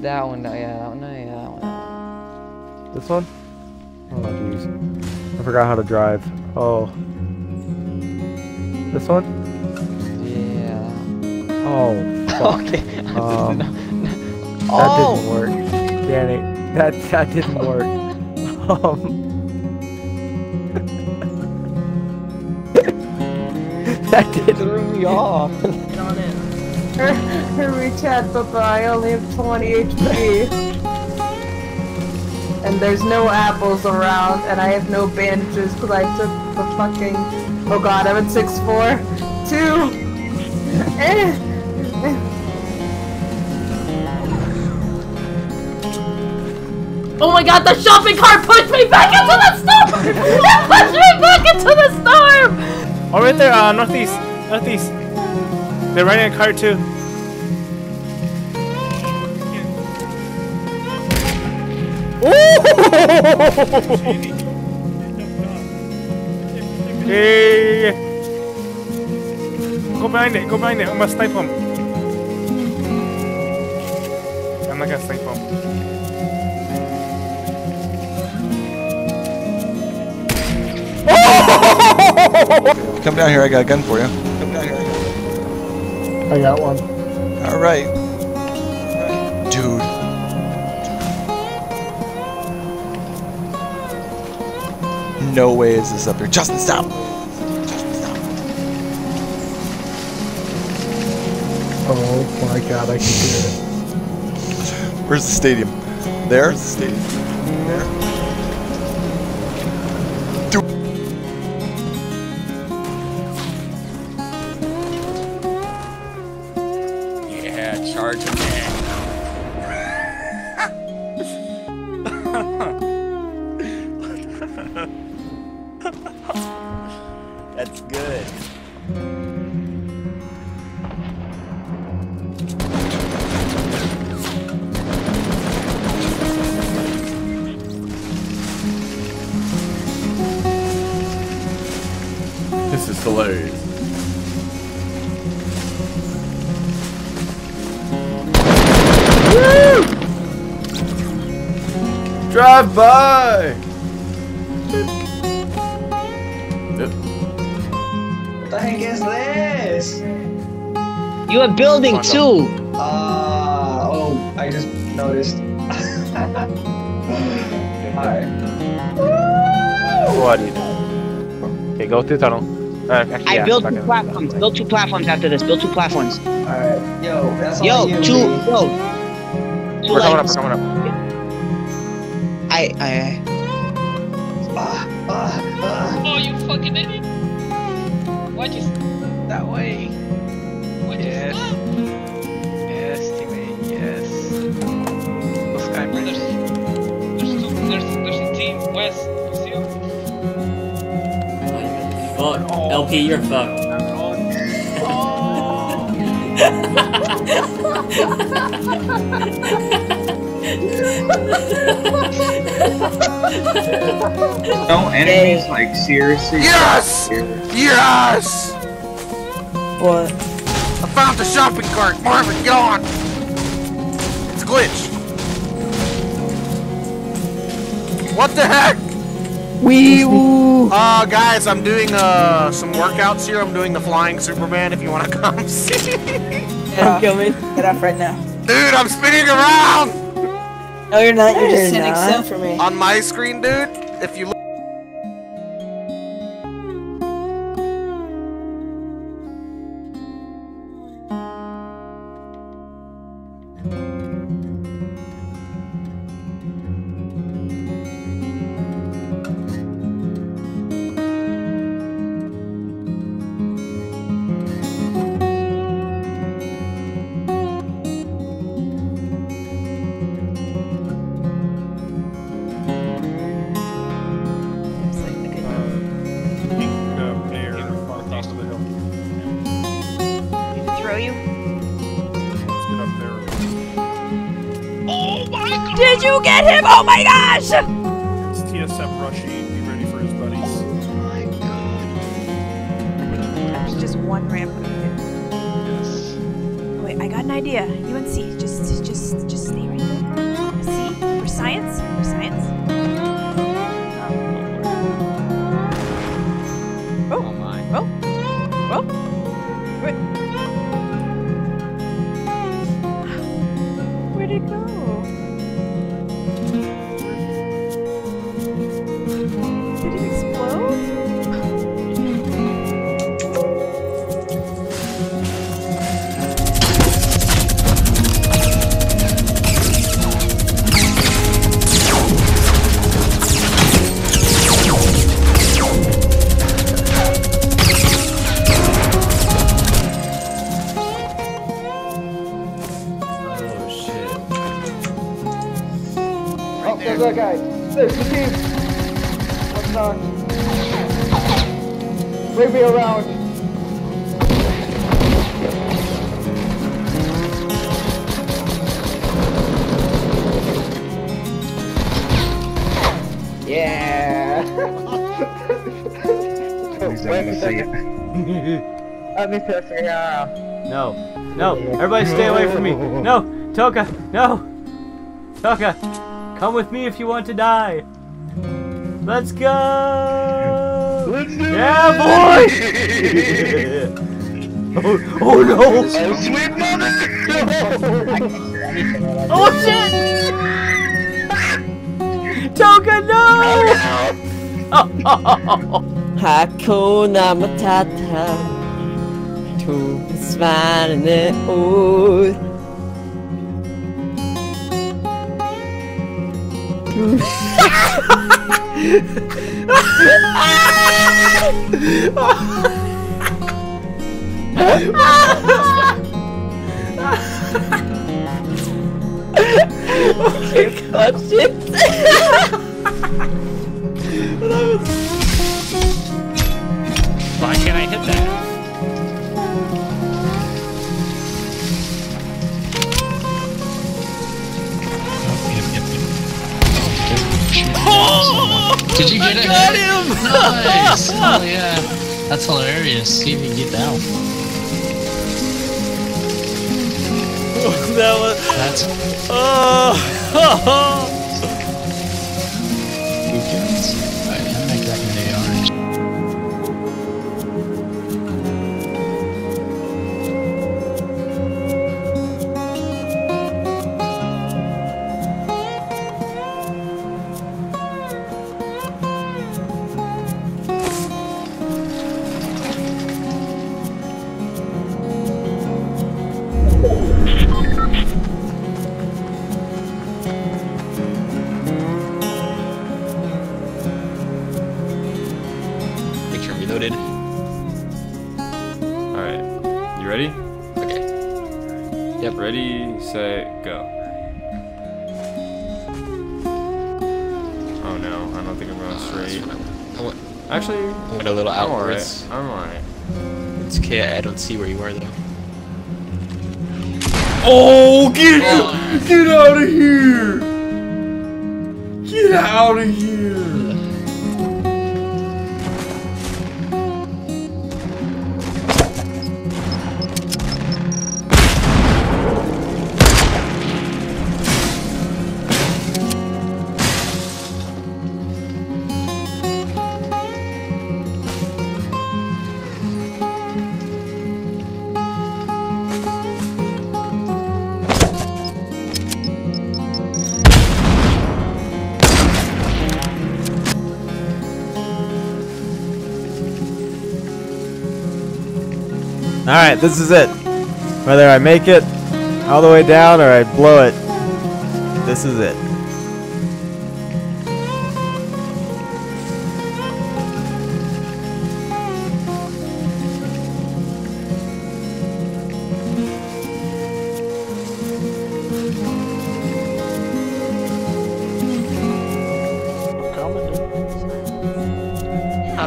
That one, yeah, that one, yeah, that one. That. This one? Oh jeez. I forgot how to drive. Oh. This one? Yeah. Oh. Fuck. okay. Um, oh! That didn't work. Danny, that that didn't work. Um. that did threw me off. Hurry chat, Papa, I only have 20 HP. And there's no apples around, and I have no bandages because I took the fucking... Oh god, I'm at 6-4. 2! Eh. Oh my god, the shopping cart pushed me back into the storm! it pushed me back into the storm! Oh, right there, uh, northeast. Northeast. They're riding a cart too. Hey! Go behind it, go behind it. I'm gonna snipe him. I'm not gonna snipe him. Come down here, I got a gun for you. Come down here. I got one. All right. Dude. No way is this up here. Justin, stop! Justin, stop. Oh my god, I can hear it. Where's the stadium? There? Where's the stadium? There. Dude. Charge Drive by! What the heck is this? You are building too. Uh, oh, I just noticed. Alright. What do you do? Okay, go through the tunnel. Uh, actually, I yeah, built two platforms. Build two platforms after this. Build two platforms. Alright. Yo, that's all Yo, you, two. dude. Yo. Two We're coming up, we're coming up. I. I. Ah, ah, ah. Oh, you fucking idiot! Why'd you... That way! Why'd yes. you stop? Yes, teammate, yes. The sky bridge. There's, there's, two, there's, there's a team west. You see him? Fuck. LP, you're fucked. No enemies, like seriously. Yes! Yes! What? I found the shopping cart. Marvin, get on! It's glitched. What the heck? Wee woo! Uh, guys, I'm doing uh some workouts here. I'm doing the flying Superman. If you want to come see. I'm coming. Get off right now. Dude, I'm spinning around No, you're not. You're just sitting still for me. on my screen, dude. If you look. Throw you? Let's get up there. Oh my god! Did you get him? Oh my gosh! It's TSM Rushy. Be ready for his buddies. There's just one ramp. Yes. Oh, wait, I got an idea. UNC, that guy. There's the team. Let's talk. Bring me around. Yeah. Let me see it. Let me figure it out. No. No. Everybody stay away from me. No. Toka. No. Toka. Come with me if you want to die. Let's go. Let's do yeah, boy. oh, oh no. Oh, sweet mother. Oh shit! Toka, no. Hakuna Matata to svanene ord. God. Why can't I hit that? Did you get I it? got him! Nice! Oh yeah. That's hilarious. See if you can get down. Oh, that was. That's Oh! ready? Okay. Yep. Ready, set, go. Oh no, I don't think I'm going ah, straight. I went, Actually, I went a little outwards. I'm alright. It's okay, I don't see where you are though. Oh, get get out of here! Get out of here! Alright, this is it. Whether I make it all the way down or I blow it, this is it.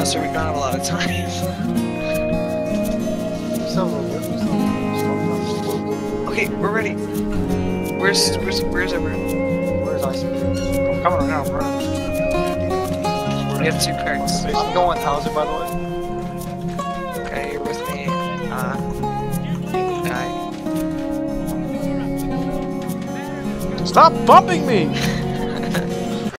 So we don't have a lot of time. Okay. Where's where's where's everyone? Where's Ice? I'm coming right now, bro. We have two cards. I'm going Howzer, by the way. Okay, you're with me. Uh, guy. Stop bumping me!